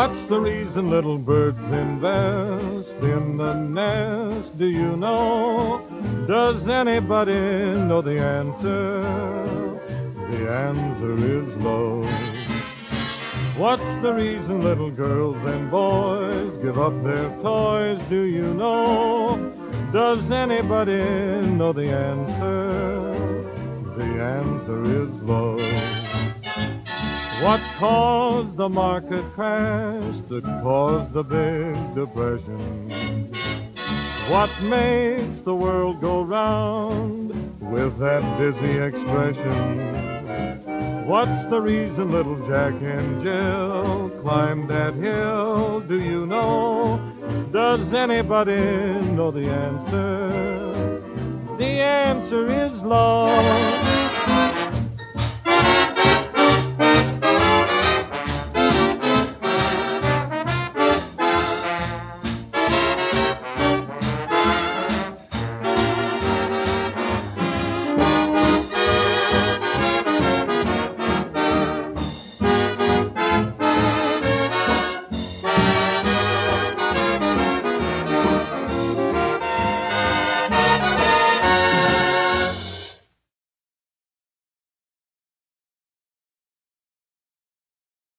What's the reason little birds invest in the nest? Do you know? Does anybody know the answer? The answer is love. What's the reason little girls and boys give up their toys? Do you know? Does anybody know the answer? The answer is love. What caused the market crash that caused the big depression? What makes the world go round with that dizzy expression? What's the reason little Jack and Jill climbed that hill? Do you know? Does anybody know the answer? The answer is love.